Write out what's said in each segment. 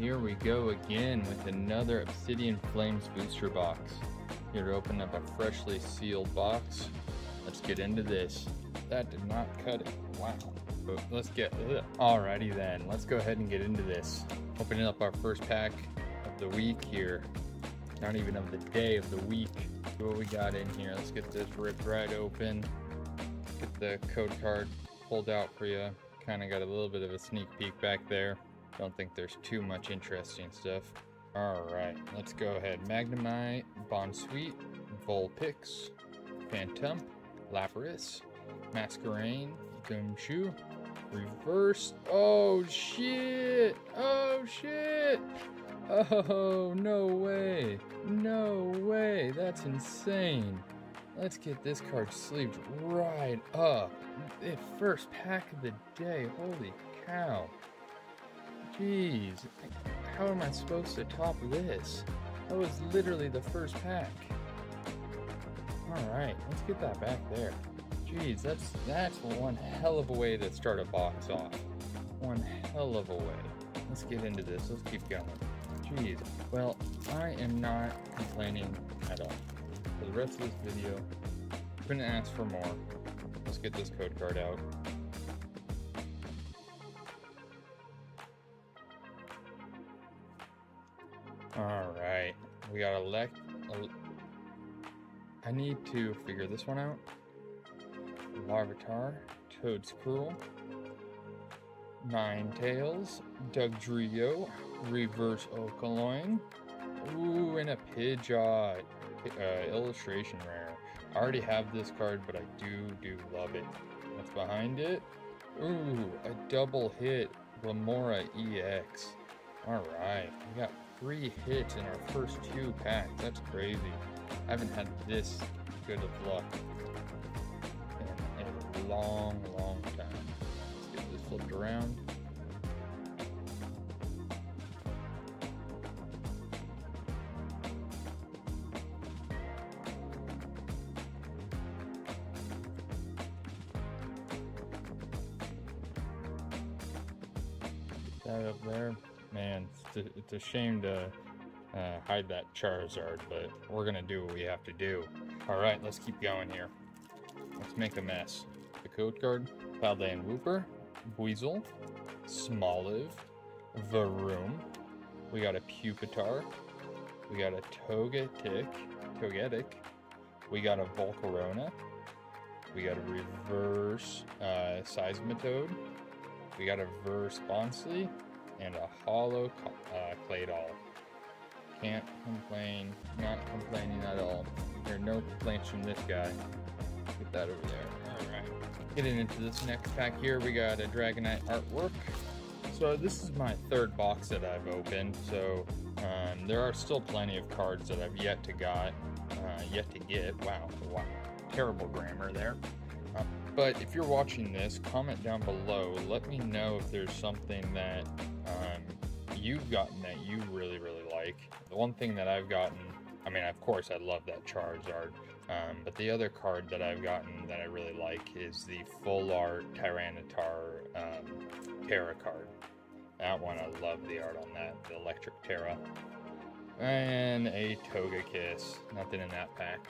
here we go again with another Obsidian Flames booster box. Here to open up a freshly sealed box. Let's get into this. That did not cut it. Wow. Let's get. Alrighty then, let's go ahead and get into this. Opening up our first pack of the week here. Not even of the day, of the week. See what we got in here. Let's get this ripped right open. Get the code card pulled out for you. Kind of got a little bit of a sneak peek back there. Don't think there's too much interesting stuff. Alright, let's go ahead. Magnemite, Bounsweet, Vulpix, Phantump, Lapras, Masquerain, Gumshoe, Reverse. Oh shit! Oh shit! Oh, no way. No way. That's insane. Let's get this card sleeved right up. The first pack of the day. Holy cow. Jeez. How am I supposed to top this? That was literally the first pack. Alright, let's get that back there. Jeez, that's that's one hell of a way to start a box off. One hell of a way. Let's get into this. Let's keep going. Jeez. Well, I am not complaining at all. For the rest of this video, couldn't ask for more. Let's get this code card out. Alright, we got elect. I need to figure this one out. Larvitar, Toedscool, Nine Tails, Dugtrio, Reverse Okaloin, ooh, and a Pidgeot. Uh, illustration rare. I already have this card, but I do, do love it. What's behind it? Ooh, a double hit, Glimmora EX. Alright, we got three hits in our first two packs. That's crazy. I haven't had this good of luck in a long, long time. Let's get this flipped around. That up there, man, it's a, shame to uh, hide that Charizard, but we're gonna do what we have to do. All right, let's keep going here. Let's make a mess. The code card, Paldean Wooper, Buizel, Smoliv, Varoom. We got a Pupitar. We got a Togetic, Togetic. We got a Volcarona. We got a reverse uh, Seismitoad. We got a reverse Bonsly and a hollow uh, Claydol. Can't complain, not complaining at all. There are no complaints from this guy. Get that over there. Alright. Getting into this next pack here, we got a Dragonite artwork. So this is my third box that I've opened, so um, there are still plenty of cards that I've yet to got, uh, yet to get. Wow, wow, terrible grammar there. But if you're watching this, comment down below. Let me know if there's something that um, you've gotten that you really, really like. The one thing that I've gotten, I mean, of course, I love that Charizard. Um, but the other card that I've gotten that I really like is the Full Art Tyranitar um, Tera card. That one, I love the art on that, the Electric Tera. And a Togekiss. nothing in that pack.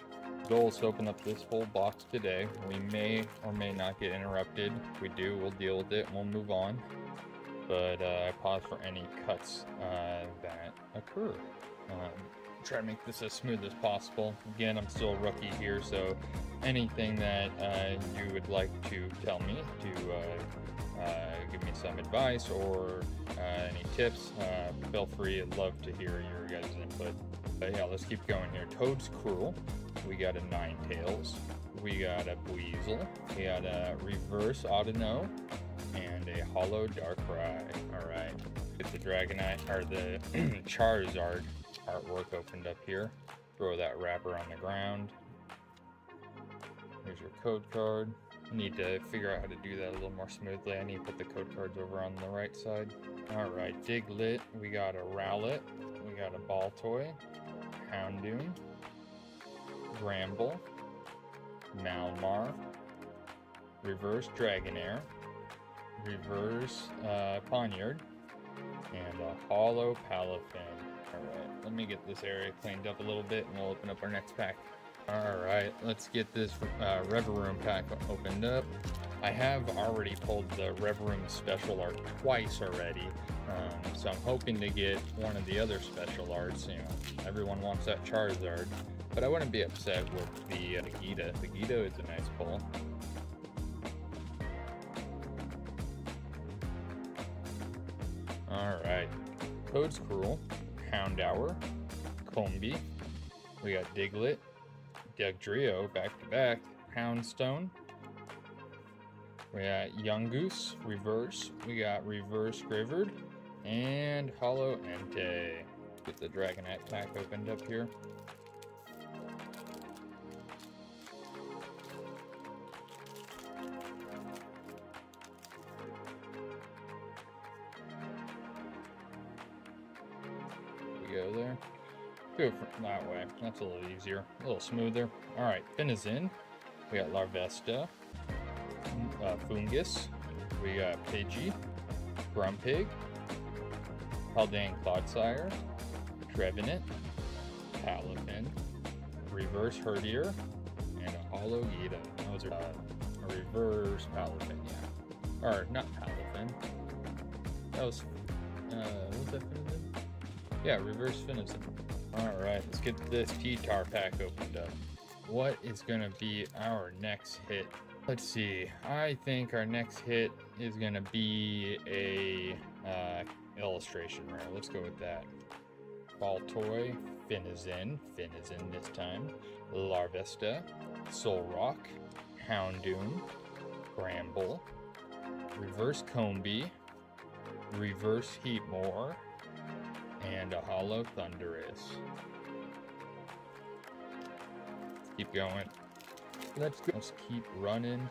Goal is to open up this whole box today. We may or may not get interrupted. If we do, we'll deal with it we'll move on. But uh, I pause for any cuts uh, that occur. Um, try to make this as smooth as possible. Again, I'm still a rookie here, so anything that uh, you would like to tell me to uh, uh, give me some advice or uh, any tips, uh, feel free. I'd love to hear your guys' input. But yeah, let's keep going here. Toad's Cruel. We got a Nine Tails. We got a Buizel. We got a Reverse Audino. And a Hollow Darkrai. Alright. Get the Dragonite, or the Charizard artwork opened up here. Throw that wrapper on the ground. Here's your code card. Need to figure out how to do that a little more smoothly. I need to put the code cards over on the right side. Alright, Diglett. We got a Rowlet. We got a Baltoy. Houndoom. Gramble. Malamar. Reverse Dragonair. Reverse uh, Pawniard. And a hollow palafin. Alright, let me get this area cleaned up a little bit and we'll open up our next pack. Alright, let's get this uh, Revavroom pack opened up. I have already pulled the Revavroom special art twice already, um, so I'm hoping to get one of the other special arts. You know, everyone wants that Charizard, but I wouldn't be upset with the uh, Geeta. The Geeta is a nice pull. Toedscool, Houndour, Combee, we got Diglett, Dugtrio back to back, Houndstone, we got Yungoos, Reverse, we got Reverse Grivered, and Hollow Entei. Get the Dragonite pack opened up here. Go there. Go that way. That's a little easier, a little smoother. All right, Finizen. We got Larvesta, uh, Foongus. We got Pidgey, Grumpig, Paldean Clodsire, Trevenant, Palafin, Reverse Herdier, and a Hollow Geeta. Those are uh, a reverse Palafin, yeah. Or not Palafin. That was, uh, what was that? Yeah, reverse Finizen. Alright, let's get this T-Tar pack opened up. What is going to be our next hit? Let's see. I think our next hit is going to be a uh, illustration rare. Let's go with that. Baltoy, Finizen, Finizen this time, Larvesta, Solrock, Houndoom, Bramble, Reverse Combee, Reverse Heatmor, and a Hollow Thundurus. Keep going. Let's go. Let's keep running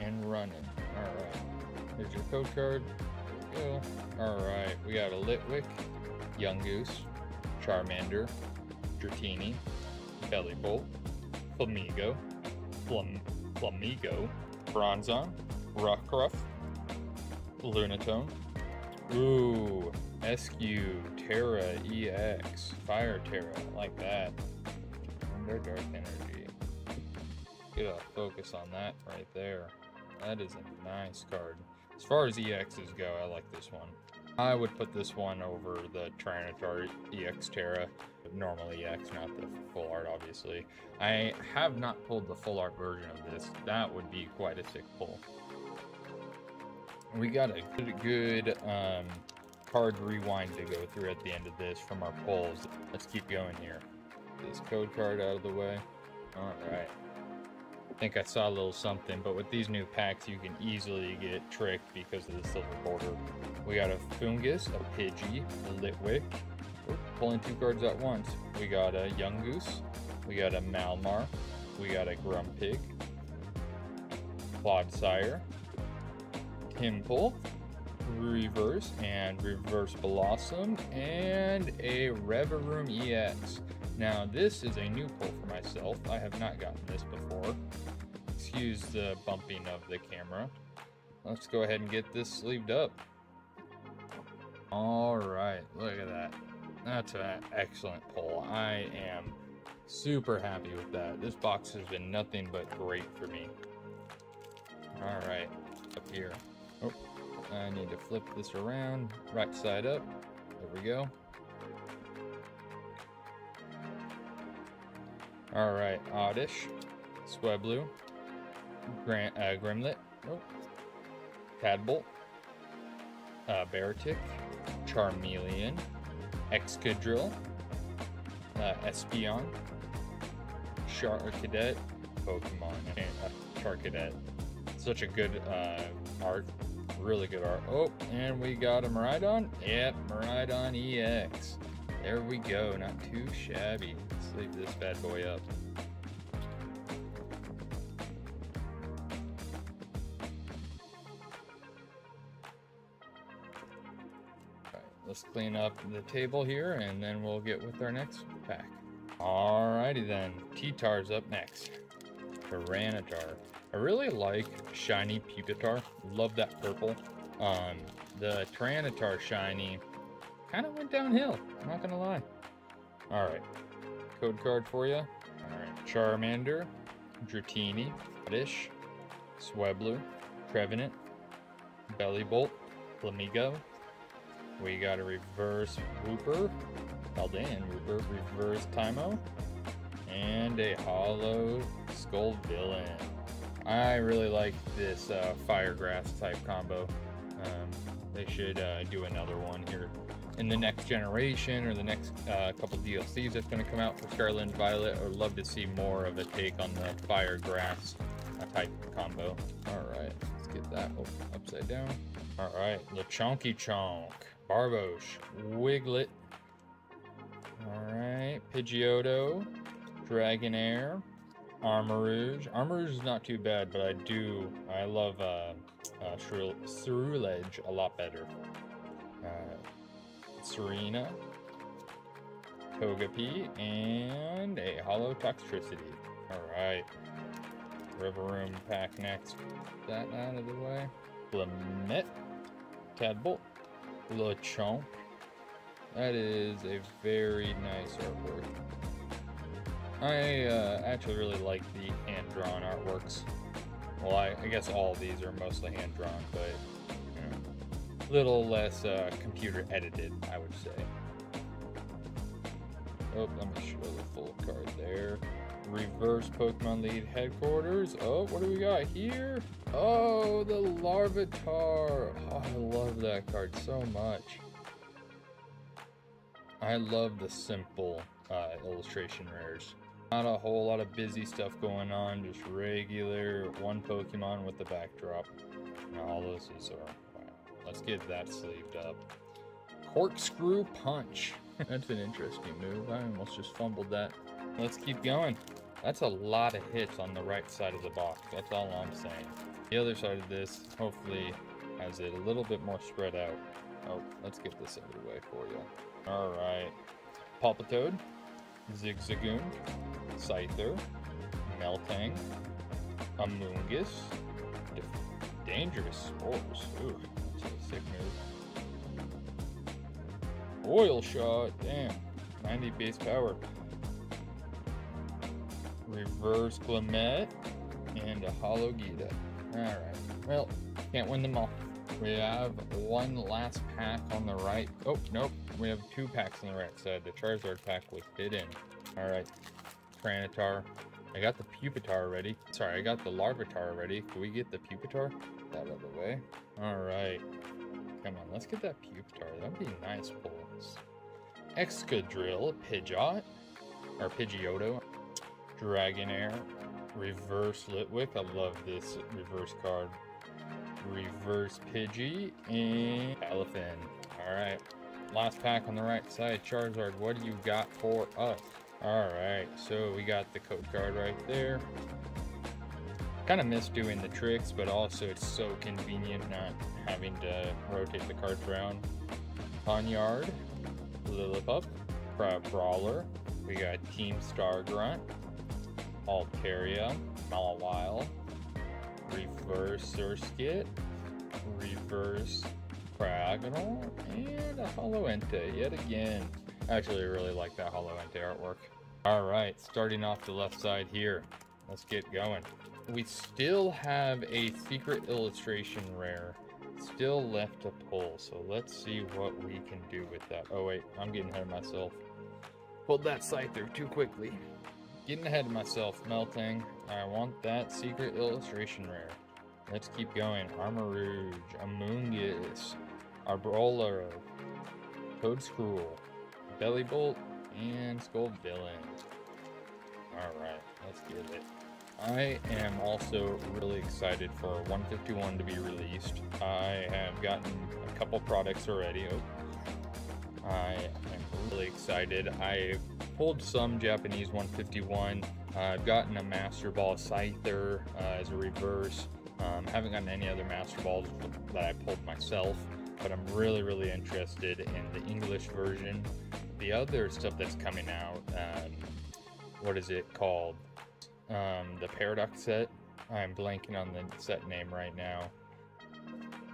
and running. Alright. Here's your code card. Go. Alright, we got a Litwick, Yungoos, Charmander, Dratini, Bellibolt, Flamigo, Flam Flamigo, Bronzong, Rockruff, Lunatone, Ooh, SQ, Tera, EX, Fire Tera, like that. Under Dark Energy. Get a focus on that right there. That is a nice card. As far as EXs go, I like this one. I would put this one over the Tyranitar EX Tera, normal EX, not the full art, obviously. I have not pulled the full art version of this. That would be quite a sick pull. We got a good, good um, card rewind to go through at the end of this from our polls. Let's keep going here. This code card out of the way. All right. I think I saw a little something, but with these new packs, you can easily get tricked because of the silver border. We got a Fungus, a Pidgey, a Litwick. We're pulling two cards at once. We got a Yungoos. we got a Malamar. we got a Grumpig, Clodsire, Pimple, Reverse, and Reverse Blossom, and a Revavroom EX. Now, this is a new pull for myself. I have not gotten this before. Excuse the bumping of the camera. Let's go ahead and get this sleeved up. All right, look at that. That's an excellent pull. I am super happy with that. This box has been nothing but great for me. All right, up here. I need to flip this around, right side up. There we go. All right, Oddish, Swablu, Grant, uh, Grimlet, oh, Tadbulb, uh, Beartic, Charmeleon, Excadrill, uh, Espeon, Charcadet, Pokemon, and uh, Charcadet. Such a good uh, art, really good art. Oh, and we got a Miraidon. Yep, Miraidon EX. There we go, not too shabby. Let's leave this bad boy up. let's clean up the table here and then we'll get with our next pack. Alrighty then, T-Tar's up next. Tyranitar. I really like shiny Pupitar. Love that purple. Um, the Tyranitar shiny kind of went downhill. I'm not gonna lie. All right, code card for you. All right, Charmander, Dratini, Dish, Swablu, Trevenant, Bellibolt, Flamigo. We got a reverse Wooper, Paldean Wooper, reverse Tymo, and a hollow Skull Villain. I really like this uh, Firegrass type combo. Um, they should uh, do another one here in the next generation or the next uh, couple DLCs that's going to come out for Scarlet and Violet. I would love to see more of a take on the Firegrass type combo. All right, let's get that upside down. All right, the Lechonky Chonk, Barboach, Wiglett. All right, Pidgeotto, Dragonair, Armarouge. Armarouge is not too bad, but I do, I love uh, uh, Ceruledge a lot better. Uh, Serena, Togepi, and a Hollow Toxtricity. Alright. Revavroom pack next. That out of the way. Lamet, Tadbulb, Lechonk. That is a very nice artwork. I uh, actually really like the hand-drawn artworks. Well, I, I, guess all of these are mostly hand-drawn, but you know, a little less uh, computer-edited, I would say. Oh, let me show the full card there. Reverse Pokemon League Headquarters. Oh, what do we got here? Oh, the Larvitar. Oh, I love that card so much. I love the simple uh, illustration rares. Not a whole lot of busy stuff going on, just regular one Pokemon with the backdrop. All this is, wow. Let's get that sleeved up. Corkscrew Punch. That's an interesting move. I almost just fumbled that. Let's keep going. That's a lot of hits on the right side of the box. That's all I'm saying. The other side of this hopefully has it a little bit more spread out. Oh, let's get this out of the way for you. All right. Palpitoad, Zigzagoon, Scyther, Meltang, Amoonguss, Dangerous Spores. Ooh, that's a sick move. Oil Shot, damn. 90 base power. Reverse Clement, and a Hollow Geeta. Alright, well, can't win them all. We have one last pack on the right. Oh, nope. We have two packs on the right side. The Charizard pack was hidden. Alright. Tyranitar. I got the Pupitar ready. Sorry, I got the Larvitar ready. Can we get the Pupitar? That out of the way. Alright. Come on, let's get that Pupitar. That'd be nice pulls. Excadrill, Pidgeot, or Pidgeotto, Dragonair, Reverse Litwick. I love this reverse card. Reverse Pidgey, and Elephant. Alright. Last pack on the right side. Charizard, what do you got for us? Alright, so we got the code card right there. Kind of miss doing the tricks, but also it's so convenient not having to rotate the cards around. Pawniard, Lillipup, Brawler, we got Team Star Grunt, Altaria, Mawile, Reverse Surskit, Reverse Craggle, and a Hollow Entei yet again. Actually, I really like that Hollow Entei artwork. Alright, starting off the left side here. Let's get going. We still have a secret illustration rare still left to pull, so let's see what we can do with that. Oh wait, I'm getting ahead of myself. Pulled that Scyther too quickly. Getting ahead of myself, melting. I want that secret illustration rare. Let's keep going. Armarouge, Amoonguss, Arbrola, Bellibolt, and Skull Villain. Alright, let's get it. I am also really excited for 151 to be released. I have gotten a couple products already. Oh, I am really excited. I've pulled some Japanese 151. Uh, I've gotten a Master Ball Scyther uh, as a reverse. Um, haven't gotten any other Master Balls that I pulled myself, but I'm really, really interested in the English version. The other stuff that's coming out, um, what is it called? Um, the Paradox set. I'm blanking on the set name right now.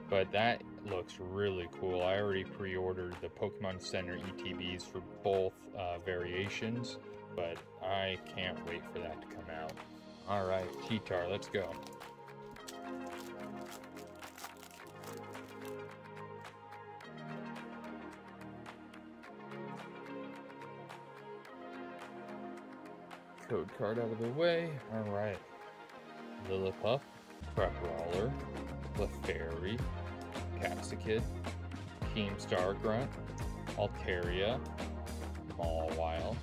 But that looks really cool. I already pre-ordered the Pokemon Center ETBs for both uh, variations, but I can't wait for that to come out. All right, Cheetar, let's go. Code card out of the way. All right. Lillipup, Crabrawler, Clefairy, Capsakid, Team Star Grunt, Altaria, Mawile,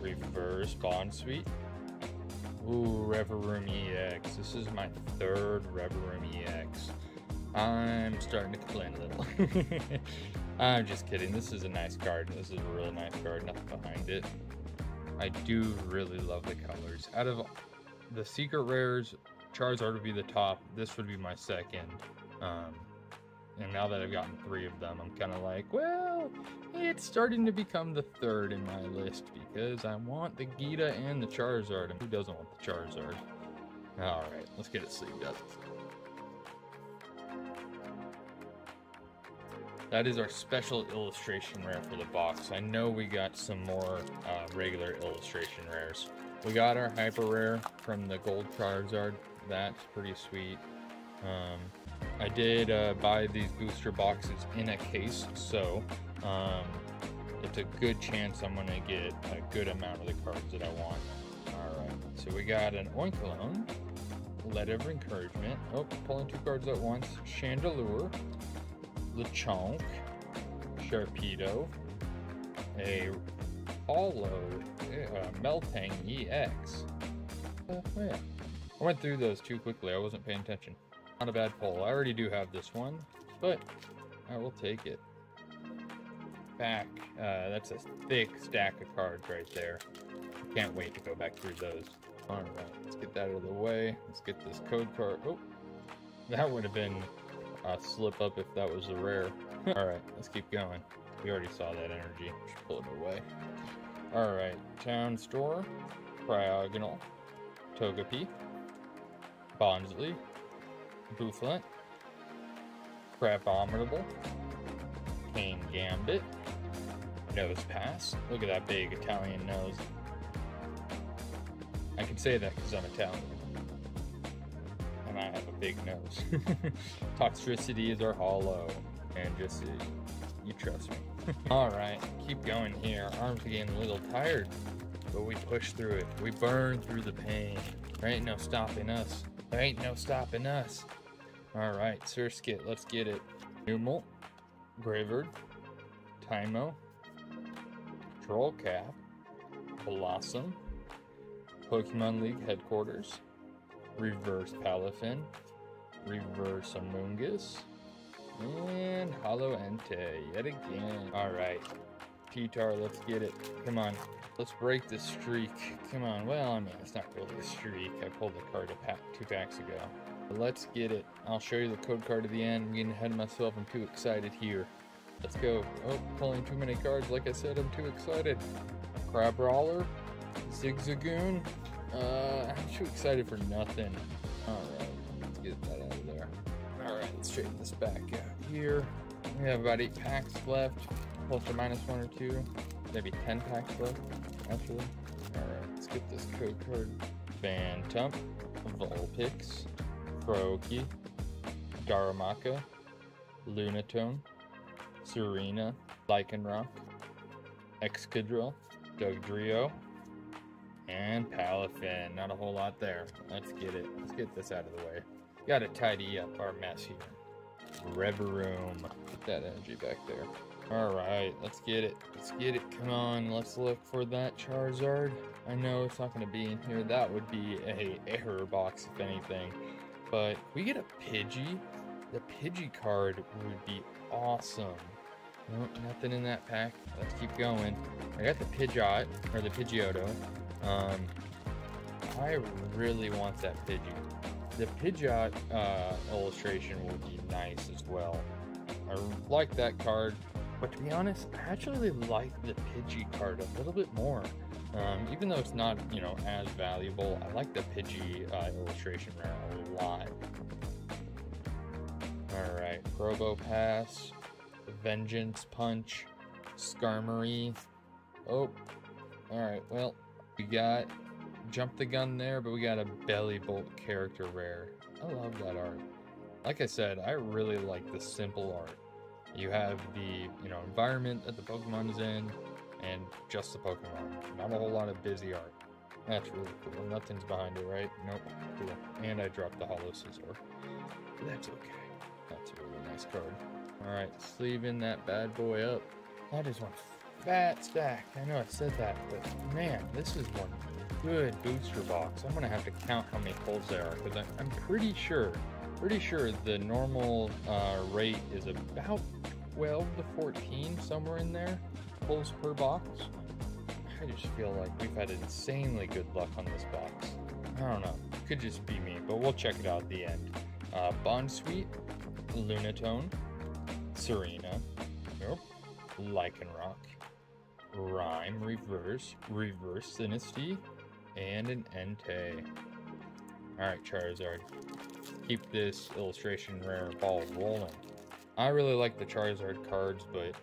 Reverse Bounsweet. Ooh, Revavroom EX. This is my third Revavroom EX. I'm starting to complain a little. I'm just kidding. This is a nice card. This is a really nice card. Nothing behind it. I do really love the colors. Out of the secret rares, Charizard would be the top. This would be my second. Um, and now that I've gotten three of them, I'm kind of like, well, it's starting to become the third in my list because I want the Geeta and the Charizard. And who doesn't want the Charizard? All right, let's get it sleeved up. That is our special illustration rare for the box. I know we got some more uh, regular illustration rares. We got our hyper rare from the gold Charizard. That's pretty sweet. Um, I did uh, buy these booster boxes in a case, so um, it's a good chance I'm going to get a good amount of the cards that I want. Alright, so we got an Oinkologne, Letter of Encouragement. Oh, pulling two cards at once. Chandelure, Lechonk, Sharpedo, a Hollow uh, Meltang EX. Uh, oh yeah. I went through those too quickly. I wasn't paying attention. Not a bad pull. I already do have this one, but I will take it. Back. Uh, that's a thick stack of cards right there. Can't wait to go back through those. Alright, let's get that out of the way. Let's get this code card. Oh, that would have been slip up if that was a rare. Alright, let's keep going. We already saw that energy. Pull it away. Alright, Town Store, Cryogonal, Togepi, Bonsly, Bouffalant, Crabominable, Kane Gambit, Nosepass. Look at that big Italian nose. I can say that because I'm Italian. Big nose. Toxtricity is our hollow. And just, uh, you trust me. Alright, keep going here. Arms are getting a little tired. But we push through it. We burn through the pain. There ain't no stopping us. There ain't no stopping us. Alright, Surskit, let's get it. Numel, Gravard, Tymo, Trollcap, Blossom, Pokemon League Headquarters, Reverse Palafin, Reverse Amoonguss, and Hollow Entei yet again. Alright, Cheetar, let's get it. Come on, let's break this streak. Come on, well, I mean, it's not really a streak. I pulled the card pack, two packs ago. But let's get it. I'll show you the code card at the end. I'm getting ahead of myself. I'm too excited here. Let's go. Oh, pulling too many cards. Like I said, I'm too excited. Crabrawler, Zigzagoon. Uh, I'm too excited for nothing. Straighten this back out here. We have about eight packs left, plus or minus one or two. Maybe 10 packs left, actually. Alright, let's get this code card. Phantump, Vulpix, Froakie, Darumaka, Lunatone, Serena, Lycanroc, Excadrill, Dugtrio, and Palafin. Not a whole lot there. Let's get it. Let's get this out of the way. Gotta tidy up our mess here. Revavroom. Get that energy back there. Alright, let's get it. Let's get it. Come on, let's look for that Charizard. I know it's not going to be in here. That would be a error box, if anything. But we get a Pidgey. The Pidgey card would be awesome. Nope, nothing in that pack. Let's keep going. I got the Pidgeot, or the Pidgeotto. Um, I really want that Pidgey. The Pidgeot uh, illustration would be nice as well. I like that card, but to be honest, I actually like the Pidgey card a little bit more. Um, even though it's not, you know, as valuable, I like the Pidgey uh, illustration rare a lot. Alright, Probopass, Vengeance Punch, Skarmory. Oh, alright, well, we got Jump the Gun there, but we got a Bellibolt character rare. I love that art. Like I said, I really like the simple art. You have the, you know, environment that the Pokemon is in, and just the Pokemon. Not a whole lot of busy art. That's really cool. Nothing's behind it, right? Nope. Cool. And I dropped the Holo Scizor. That's okay. That's a really nice card. Alright, sleeving that bad boy up. That is one fat stack. I know I said that, but man, this is one good booster box. I'm gonna have to count how many pulls there are, because I'm pretty sure, pretty sure the normal uh, rate is about 12 to 14, somewhere in there, pulls per box. I just feel like we've had insanely good luck on this box. I don't know. Could just be me, but we'll check it out at the end. Uh, Bounsweet, Lunatone, Serena, nope, Lycanroc, Rhyme Reverse, Reverse Synesty, and an Entei. Alright, Charizard. Keep this illustration rare ball rolling. I really like the Charizard cards, but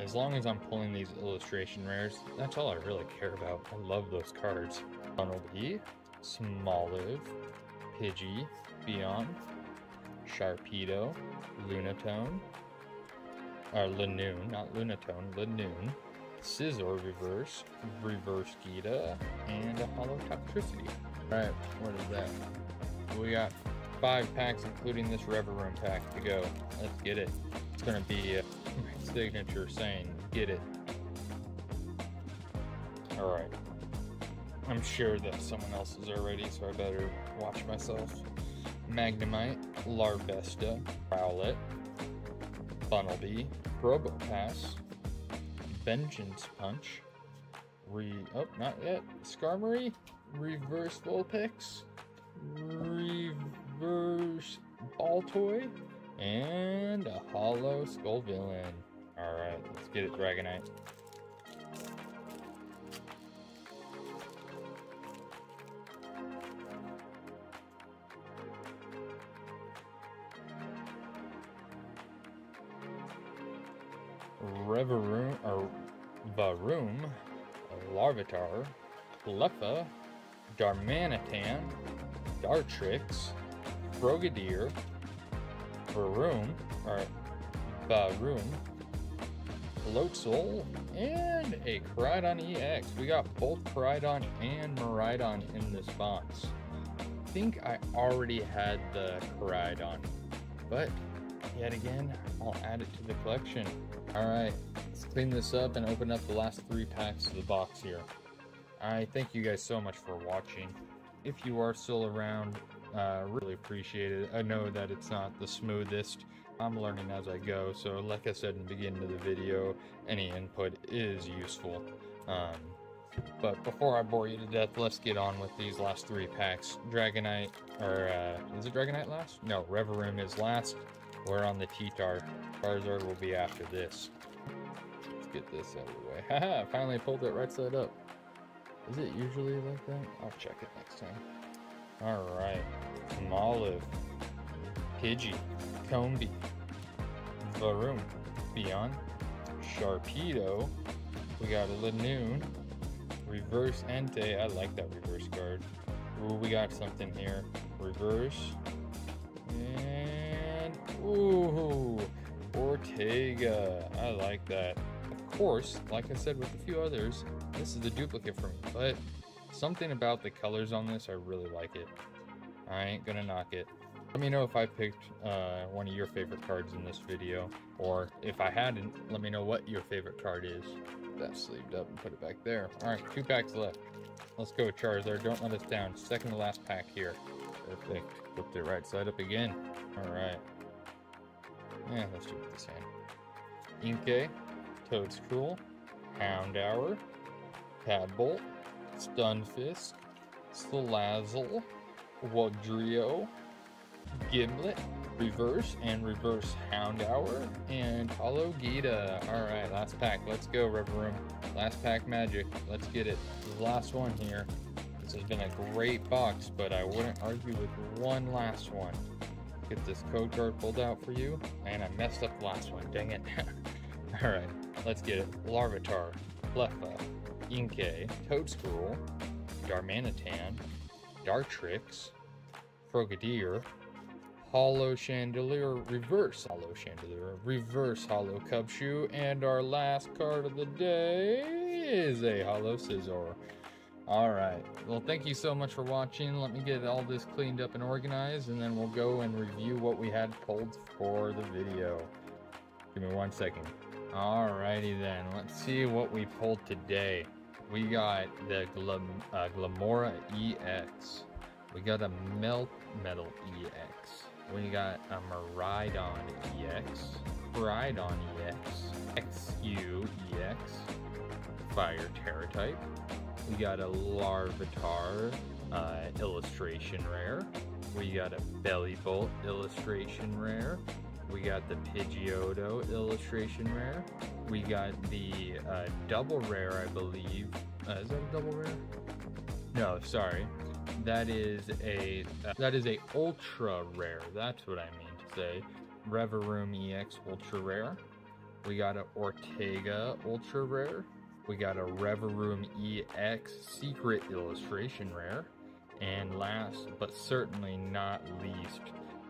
as long as I'm pulling these illustration rares, that's all I really care about. I love those cards. Bunnelby, Smoliv, Pidgey, Beyond, Sharpedo, Lunatone, or Lanoon, not Lunatone, Lanoon, Scizor Reverse, Reverse Geeta, and a Holo Toxtricity. Alright, what is that? We got five packs, including this Revavroom pack to go. Let's get it. It's gonna be uh, a signature saying, get it. Alright. I'm sure that someone else is already, so I better watch myself. Magnemite, Larvesta, Rowlet, Bunnelby, Probopass, Vengeance Punch, Re... oh, not yet, Skarmory, Reverse Vulpix, Reverse Baltoy, and a Hollow Scovillain. Alright, let's get it, Dragonite. Reveroom, or uh, Varoom, Larvitar, Cleffa, Darmanitan, Dartrix, Frogadier, Varoom, or Varoom, Floatzel, and a Koraidon EX. We got both Koraidon and Miraidon in this box. I think I already had the Koraidon, but yet again, I'll add it to the collection. Alright, let's clean this up and open up the last three packs of the box here. I thank you guys so much for watching. If you are still around, uh, really appreciate it. I know that it's not the smoothest. I'm learning as I go, so like I said in the beginning of the video, any input is useful. Um, but before I bore you to death, let's get on with these last three packs. Dragonite, or uh, is it Dragonite last? No, Revavroom is last. We're on the T-Tar. Charizard will be after this. Let's get this out of the way. Haha, finally pulled it right side up. Is it usually like that? I'll check it next time. Alright. Olive. Pidgey. Combee. Varoom. Beyond. Sharpedo. We got a Lanoon. Reverse Entei. I like that reverse card. Ooh, we got something here. Reverse. And ooh, Ortega. I like that. Of course, like I said with a few others, this is the duplicate for me, but something about the colors on this, I really like it. I ain't gonna knock it. Let me know if I picked uh, one of your favorite cards in this video, or if I hadn't, let me know what your favorite card is. That sleeved up and put it back there. Alright, two packs left. Let's go, Charizard. Don't let us down. Second to last pack here. Perfect. Flipped it right side up again. Alright. Yeah, let's do it this hand. Inkay, Toedscool, Houndour, Padbolt, Stunfisk, Salazzle, Wugtrio, Gimlet, Reverse, and Reverse Houndour, and Holo Geeta. Alright, last pack. Let's go, Revavroom. Last pack magic. Let's get it. The last one here. This has been a great box, but I wouldn't argue with one last one. Get this code card pulled out for you. And I messed up the last one, dang it. Alright, let's get it. Larvitar, Cleffa, Inkay, Toedscool, Darmanitan, Dartrix, Frogadier, Hollow Chandelier, Reverse Hollow Chandelier, Reverse Hollow Cubchoo, and our last card of the day is a Hollow Scizor. Alright, well thank you so much for watching. Let me get all this cleaned up and organized, and then we'll go and review what we had pulled for the video. Give me one second. All righty then, let's see what we pulled today. We got the Glam uh, Glimmora EX. We got a Melt Metal EX. We got a Miraidon EX. Miraidon EX. XU EX. Fire Tera type. We got a Larvitar uh, illustration rare. We got a Bellibolt illustration rare. We got the Pidgeotto illustration rare. We got the uh, double rare, I believe. Uh, is that a double rare? No, sorry. That is a uh, that is a ultra rare. That's what I mean to say. Revavroom EX ultra rare. We got a Ortega ultra rare. We got a Revavroom EX secret illustration rare. And last but certainly not least,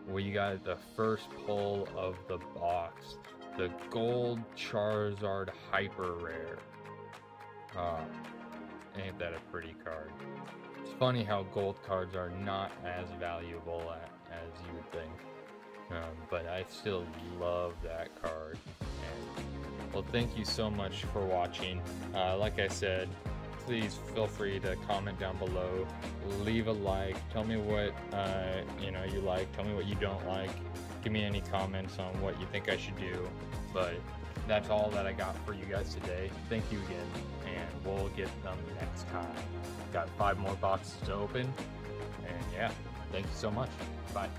we got the first pull of the box the gold Charizard hyper rare. Ah, ain't that a pretty card? It's funny how gold cards are not as valuable as you would think. Um, but I still love that card. And, well, thank you so much for watching. Uh, like I said, please feel free to comment down below, leave a like, tell me what uh, you know you like, tell me what you don't like, give me any comments on what you think I should do. But that's all that I got for you guys today. Thank you again, and we'll get them next time. Got five more boxes to open, and yeah, thank you so much. Bye.